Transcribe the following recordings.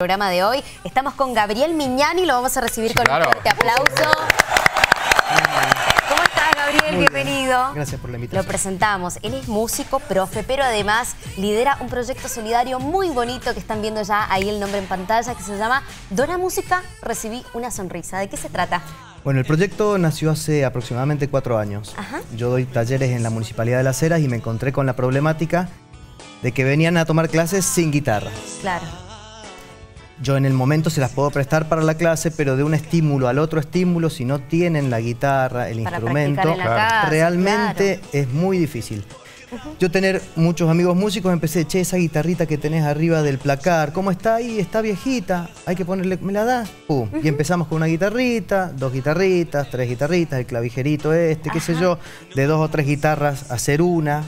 programa de hoy. Estamos con Gabriel Miñani, lo vamos a recibir con un fuerte aplauso. ¿Cómo estás, Gabriel? Bienvenido. Gracias por la invitación. Lo presentamos. Él es músico, profe, pero además lidera un proyecto solidario muy bonito que están viendo ya ahí el nombre en pantalla, que se llama Dona Música, recibí una sonrisa. ¿De qué se trata? Bueno, el proyecto nació hace aproximadamente cuatro años. Yo doy talleres en la Municipalidad de Las Heras y me encontré con la problemática de que venían a tomar clases sin guitarra. Claro. Yo en el momento se las puedo prestar para la clase, pero de un estímulo al otro estímulo, si no tienen la guitarra, el instrumento, realmente es muy difícil. Yo tener muchos amigos músicos, empecé, che, esa guitarrita que tenés arriba del placar, ¿cómo está ahí? Está viejita, hay que ponerle, ¿me la das? Pum. Y empezamos con una guitarrita, dos guitarritas, tres guitarritas, el clavijerito este, qué sé yo, de dos o tres guitarras hacer una,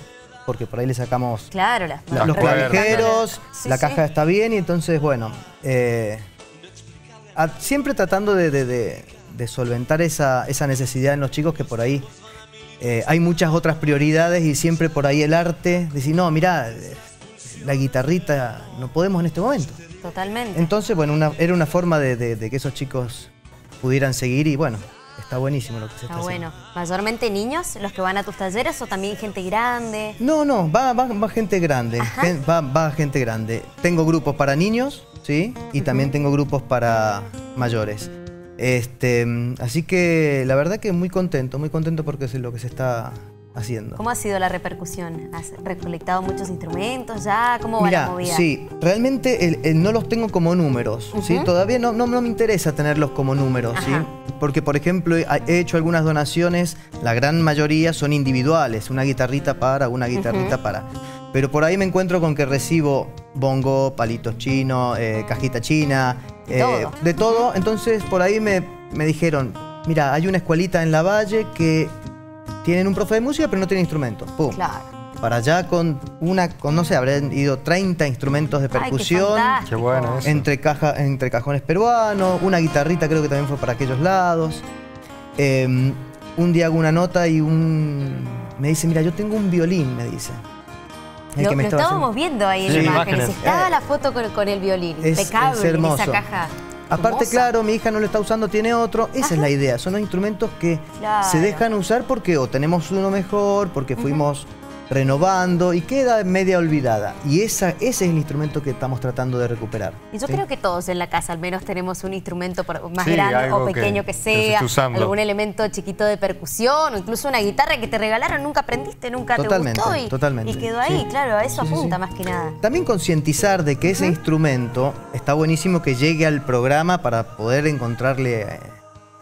porque por ahí le sacamos claro, los clavijeros, la caja está bien y entonces, bueno, eh, siempre tratando de, solventar esa, necesidad en los chicos que por ahí eh, hay muchas otras prioridades y siempre por ahí el arte, decir, no, mira, la guitarrita no podemos en este momento. Totalmente. Entonces, bueno, era una forma de que esos chicos pudieran seguir y bueno, Está buenísimo lo que se está, está bueno. ¿Mayormente niños los que van a tus talleres o también gente grande? No, no, va, va, gente grande, va, va, gente grande. Tengo grupos para niños, ¿sí? Y también tengo grupos para mayores. Este, así que la verdad que muy contento, muy contento porque es lo que se está haciendo. ¿Cómo ha sido la repercusión? ¿Has recolectado muchos instrumentos ya? ¿Cómo va la movida? Sí, realmente no los tengo como números, ¿sí? Todavía no, no, me interesa tenerlos como números, ¿sí? Porque, por ejemplo, he hecho algunas donaciones, la gran mayoría son individuales, una guitarrita para, una guitarrita para. Pero por ahí me encuentro con que recibo bongo, palitos chinos, eh, cajita china, eh, de todo. Entonces por ahí me, me dijeron, mira, hay una escuelita en la Valle que tienen un profe de música, pero no tienen instrumentos. ¡Pum! Claro. Para allá con una, con, no sé, habrán ido 30 instrumentos de percusión. qué, bueno eso. Entre, caja, entre cajones peruanos, una guitarrita creo que también fue para aquellos lados. Em, un día hago una nota y un... Me dice, mira, yo tengo un violín, me dice. lo, que estábamos viendo ahí en imágenes. Estaba la foto con, el violín, es, impecable en esa caja. Aparte, claro, mi hija no lo está usando, tiene otro. Esa es la idea. Son los instrumentos que se dejan usar porque o tenemos uno mejor, porque fuimos renovando y queda media olvidada. Y esa, ese es el instrumento que estamos tratando de recuperar. Y yo creo que todos en la casa al menos tenemos un instrumento más grande o pequeño que, sea, algún elemento chiquito de percusión o incluso una guitarra que te regalaron, nunca aprendiste, nunca te gustó y, totalmente. y quedó ahí, claro, a eso apunta más que nada. También concientizar de que ese instrumento está buenísimo que llegue al programa para poder encontrarle eh,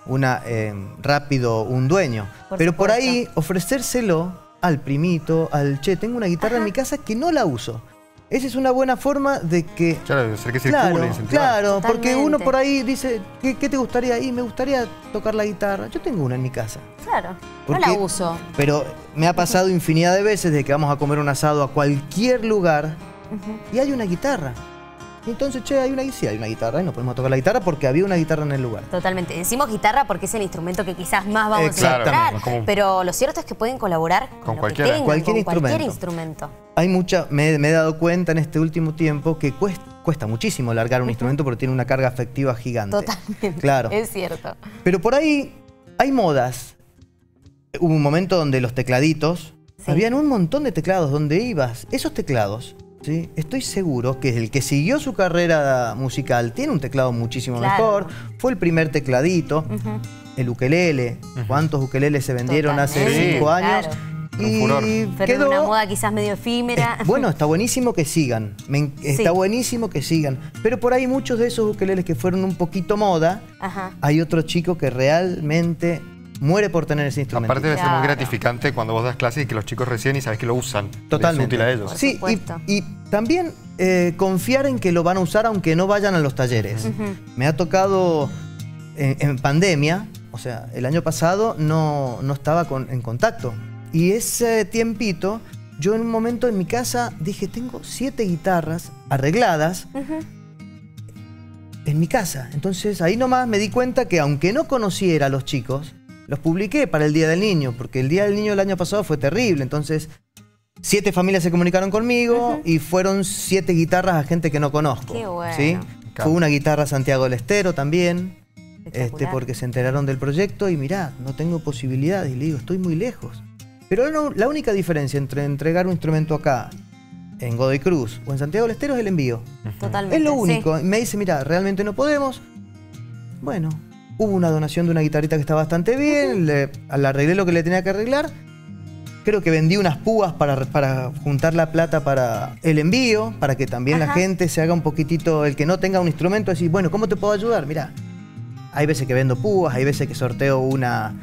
una eh, rápido un dueño. Pero por ahí ofrecérselo al primito, al che, tengo una guitarra en mi casa que no la uso. Esa es una buena forma de que... Claro, hacer que circule, claro, claro porque uno por ahí dice, ¿qué, te gustaría? Y me gustaría tocar la guitarra. Yo tengo una en mi casa. Claro, no la uso. Pero me ha pasado infinidad de veces de que vamos a comer un asado a cualquier lugar y hay una guitarra. Entonces, che, hay una, sí, hay una guitarra y no podemos tocar la guitarra porque había una guitarra en el lugar. Totalmente. Decimos guitarra porque es el instrumento que quizás más vamos a encontrar, pero lo cierto es que pueden colaborar con, cualquier, instrumento. Hay mucha, me, he dado cuenta en este último tiempo que cuesta, muchísimo largar un instrumento porque tiene una carga afectiva gigante. Totalmente. Claro. Es cierto. Pero por ahí hay modas. Hubo un momento donde los tecladitos, habían un montón de teclados donde ibas. Esos teclados ¿sí? estoy seguro que el que siguió su carrera musical tiene un teclado muchísimo mejor, fue el primer tecladito, el ukelele, ¿cuántos ukeleles se vendieron hace cinco años? Y quedó, una moda quizás medio efímera. bueno, está buenísimo que sigan. está buenísimo que sigan. Pero por ahí muchos de esos ukeleles que fueron un poquito moda, hay otro chico que realmente muere por tener ese instrumento. Aparte debe ser muy gratificante cuando vos das clases y que los chicos recién y sabes que lo usan. Totalmente. Es útil a ellos. Sí, y, también eh, confiar en que lo van a usar aunque no vayan a los talleres. Me ha tocado en, pandemia, o sea, el año pasado no, no estaba en contacto. Y ese tiempito, yo en un momento en mi casa dije, tengo siete guitarras arregladas en mi casa. Entonces ahí nomás me di cuenta que aunque no conociera a los chicos, los publiqué para el Día del Niño, porque el Día del Niño el año pasado fue terrible. Entonces, siete familias se comunicaron conmigo y fueron siete guitarras a gente que no conozco. Qué bueno. Fue una guitarra Santiago del Estero también, este, porque se enteraron del proyecto y mirá, no tengo posibilidades. Y le digo, estoy muy lejos. Pero la única diferencia entre entregar un instrumento acá, en Godoy Cruz o en Santiago del Estero, es el envío. Totalmente. Es lo único. Me dice, mira, realmente no podemos. Bueno, hubo una donación de una guitarrita que está bastante bien, le, arreglé lo que le tenía que arreglar. Creo que vendí unas púas para, para juntar la plata para el envío, para que también la gente se haga un poquitito, el que no tenga un instrumento, decir, bueno, ¿cómo te puedo ayudar? Mira, hay veces que vendo púas, hay veces que sorteo una,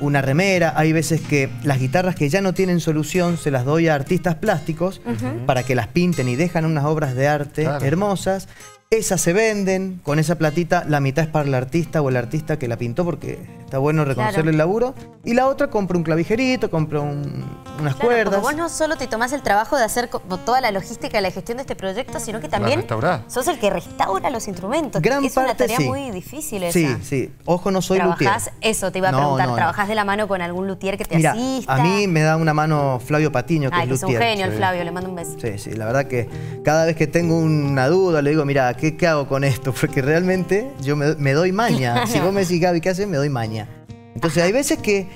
una remera, hay veces que las guitarras que ya no tienen solución se las doy a artistas plásticos para que las pinten y dejan unas obras de arte hermosas. Esas se venden, con esa platita la mitad es para el artista o el artista que la pintó porque está bueno reconocerle el laburo. Y la otra compra un clavijerito, compra unas cuerdas. vos no solo te tomás el trabajo de hacer toda la logística y la gestión de este proyecto, sino que también sos el que restaura los instrumentos. Gran es una tarea muy difícil esa. Sí, sí. Ojo, no soy ¿Trabajás, luthier. Eso te iba a preguntar. ¿Trabajás de la mano con algún luthier que te Mira, asista? a mí me da una mano Flavio Patiño, que es que es un genio el Flavio, le mando un beso. Sí, sí. La verdad que cada vez que tengo una duda le digo, mira, ¿qué, qué hago con esto? Porque realmente yo me, doy maña. Si vos me decís, Gaby, ¿qué haces? Me doy maña. Entonces hay veces que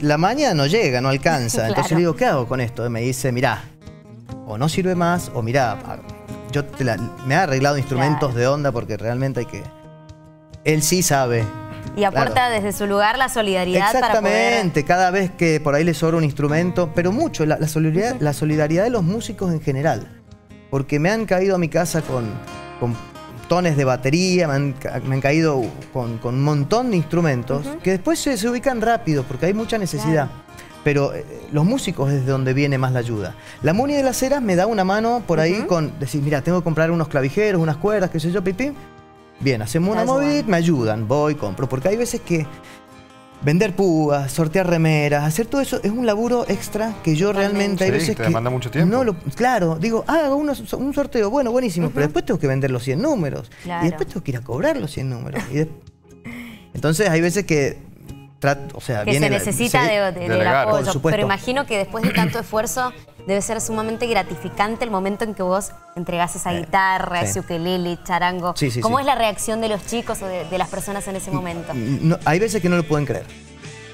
la maña no llega, no alcanza. Entonces le digo, ¿qué hago con esto? Y me dice, mirá, o no sirve más, o mirá, yo me ha arreglado instrumentos de onda porque realmente hay que... Él sí sabe. Y aporta desde su lugar la solidaridad Exactamente, cada vez que por ahí le sobra un instrumento, pero mucho, la, solidaridad, la solidaridad de los músicos en general. Porque me han caído a mi casa con, con tones de batería, me han, caído con, un montón de instrumentos que después se, ubican rápido porque hay mucha necesidad. Pero eh, los músicos es de donde viene más la ayuda. La Muni de las Heras me da una mano por ahí con decir, mira, tengo que comprar unos clavijeros, unas cuerdas, qué sé yo, pipí. Bien, hacemos una movida, me ayudan, voy, compro. Porque hay veces que vender púas, sortear remeras, hacer todo eso es un laburo extra que yo realmente hay veces te que demanda mucho tiempo. No claro, digo, hago un sorteo, bueno, buenísimo, pero después tengo que vender los 100 números y después tengo que ir a cobrar los 100 números. Entonces hay veces que o sea, que se necesita de, del apoyo, pero imagino que después de tanto esfuerzo debe ser sumamente gratificante el momento en que vos entregás esa guitarra, ese ukelele, charango. ¿Cómo es la reacción de los chicos o de, las personas en ese momento? hay veces que no lo pueden creer.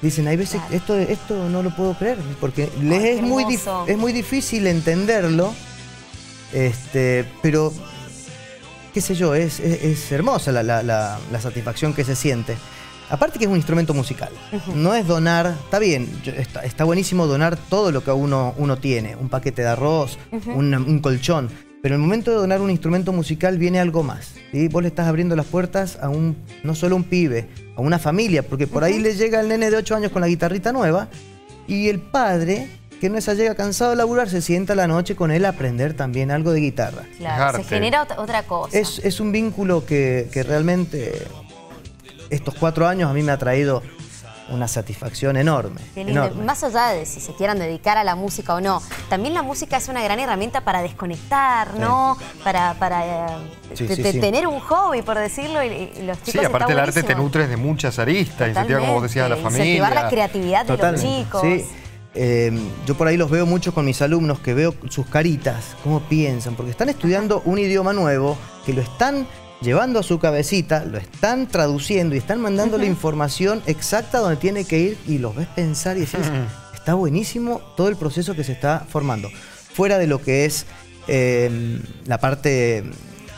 Dicen, hay veces que esto, esto no lo puedo creer, porque les es, muy es muy difícil entenderlo, este, pero qué sé yo, es, hermosa la satisfacción que se siente. Aparte que es un instrumento musical, no es donar, está bien, está, buenísimo donar todo lo que uno, uno tiene, un paquete de arroz, un, colchón, pero en el momento de donar un instrumento musical viene algo más. ¿sí? Vos le estás abriendo las puertas a un, no solo a un pibe, a una familia, porque por ahí le llega el nene de 8 años con la guitarrita nueva y el padre que no se llega cansado de laburar, se sienta la noche con él a aprender también algo de guitarra. Claro, se genera otra cosa. Es, un vínculo que, que realmente estos cuatro años a mí me ha traído una satisfacción enorme, Más allá de si se quieran dedicar a la música o no, también la música es una gran herramienta para desconectar, ¿no? Para, para eh, tener un hobby, por decirlo, y, los chicos Sí, aparte el arte te nutres de muchas aristas, incentiva, como vos decías, a la familia. Incentivar la creatividad de los chicos. Sí. Em, yo por ahí los veo mucho con mis alumnos, que veo sus caritas, cómo piensan, porque están estudiando un idioma nuevo, que lo están llevando a su cabecita, lo están traduciendo y están mandando la información exacta donde tiene que ir y los ves pensar y decís, está buenísimo todo el proceso que se está formando. Fuera de lo que es em, la parte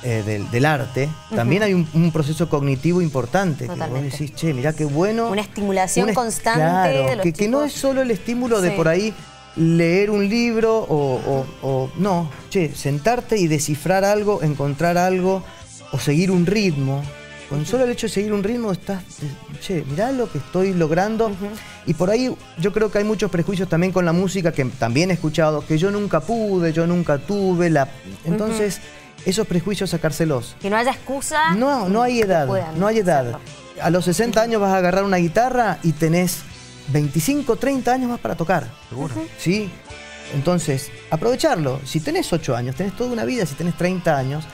eh, del, arte, también hay un, proceso cognitivo importante. Que vos decís, che, mirá qué bueno. Una estimulación constante de los que, no es solo el estímulo de por ahí leer un libro o, o, no, che, sentarte y descifrar algo, encontrar algo, o seguir un ritmo. Con solo el hecho de seguir un ritmo estás, che, mirá lo que estoy logrando. Y por ahí yo creo que hay muchos prejuicios también con la música que también he escuchado, que yo nunca pude, yo nunca tuve. La... Entonces, esos prejuicios sacárselos. Que no haya excusa. No, no hay edad, no hay edad. A los 60 años vas a agarrar una guitarra y tenés 25, 30 años más para tocar. Seguro. ¿Sí? Entonces, aprovecharlo. Si tenés 8 años, tenés toda una vida, si tenés 30 años,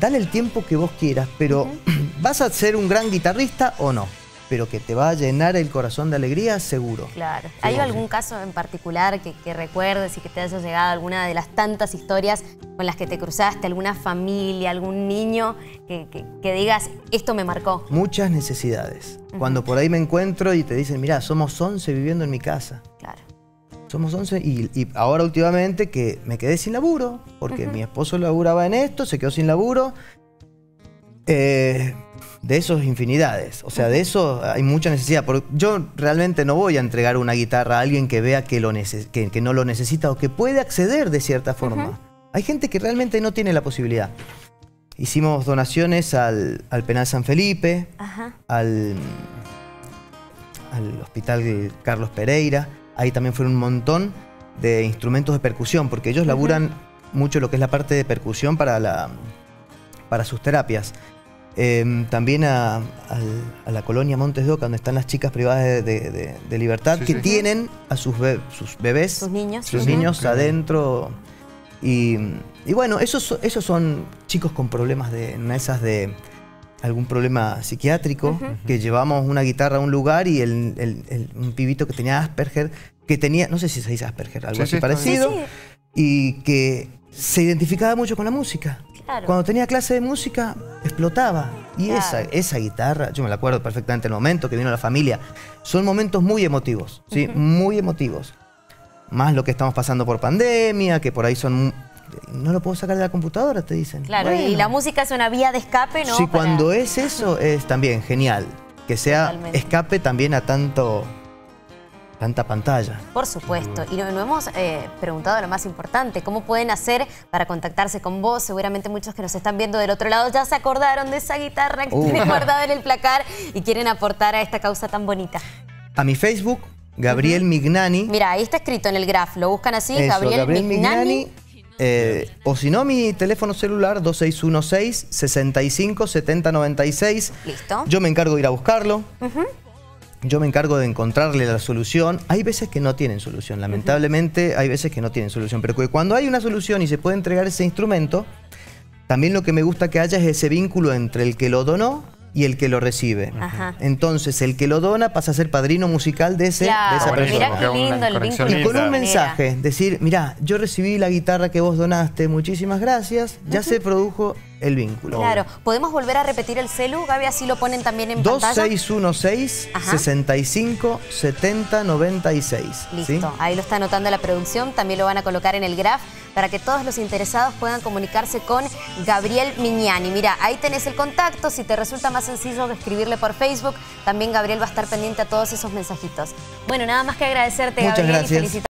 dale el tiempo que vos quieras, pero ¿vas a ser un gran guitarrista o no? pero que te va a llenar el corazón de alegría, seguro. Claro. ¿Hay algún caso en particular que, recuerdes y que te haya llegado alguna de las tantas historias con las que te cruzaste, alguna familia, algún niño, que, digas, esto me marcó? Muchas necesidades. Cuando por ahí me encuentro y te dicen, mira, somos 11 viviendo en mi casa. Somos 11 y, ahora últimamente que me quedé sin laburo, porque mi esposo laburaba en esto, se quedó sin laburo. Eh, de esos infinidades. O sea, de eso hay mucha necesidad. Porque yo realmente no voy a entregar una guitarra a alguien que vea que, lo que, no lo necesita o que puede acceder de cierta forma. Hay gente que realmente no tiene la posibilidad. Hicimos donaciones al, Penal San Felipe, al, al Hospital Carlos Pereira. Ahí también fueron un montón de instrumentos de percusión, porque ellos laburan mucho lo que es la parte de percusión para, la, para sus terapias. Em, también a, la colonia Montes de Oca, donde están las chicas privadas de, libertad, que tienen a sus, sus bebés, sus niños, sus niños adentro. Y, bueno, esos, esos son chicos con problemas de mesas de algún problema psiquiátrico, que llevamos una guitarra a un lugar y el, un pibito que tenía Asperger, que tenía, no sé si se dice Asperger, algo así parecido, y que se identificaba mucho con la música. Cuando tenía clase de música, explotaba. Y esa, esa guitarra, yo me la acuerdo perfectamente el momento que vino la familia. Son momentos muy emotivos, ¿sí? Muy emotivos. Más lo que estamos pasando por pandemia, que por ahí son no lo puedo sacar de la computadora, te dicen. Claro, y la música es una vía de escape, ¿no? Sí, cuando es eso, es también genial. Que sea escape también a tanto tanta pantalla. Por supuesto. Y nos, hemos eh, preguntado lo más importante, ¿cómo pueden hacer para contactarse con vos? Seguramente muchos que nos están viendo del otro lado ya se acordaron de esa guitarra que uh. tiene guardada en el placar y quieren aportar a esta causa tan bonita. A mi Facebook, Gabriel Mignani. Mira, ahí está escrito en el graph, lo buscan así, Gabriel, Mignani. Eh, o si no, mi teléfono celular 2616 65 70 96. Listo. Yo me encargo de ir a buscarlo yo me encargo de encontrarle la solución. Hay veces que no tienen solución, lamentablemente hay veces que no tienen solución, pero cuando hay una solución y se puede entregar ese instrumento, también lo que me gusta que haya es ese vínculo entre el que lo donó y el que lo recibe. Entonces, el que lo dona pasa a ser padrino musical de, ese, de esa persona. qué lindo el vínculo. Y con un mensaje, decir, mira, yo recibí la guitarra que vos donaste, muchísimas gracias, ya se produjo el vínculo. Claro. ¿Podemos volver a repetir el celu, Gaby? Así lo ponen también en pantalla. 2616-657096. Listo. Ahí lo está anotando la producción. También lo van a colocar en el graph para que todos los interesados puedan comunicarse con Gabriel Miñani. Mira, ahí tenés el contacto. Si te resulta más sencillo escribirle por Facebook, también Gabriel va a estar pendiente a todos esos mensajitos. Bueno, nada más que agradecerte, Muchas Gracias.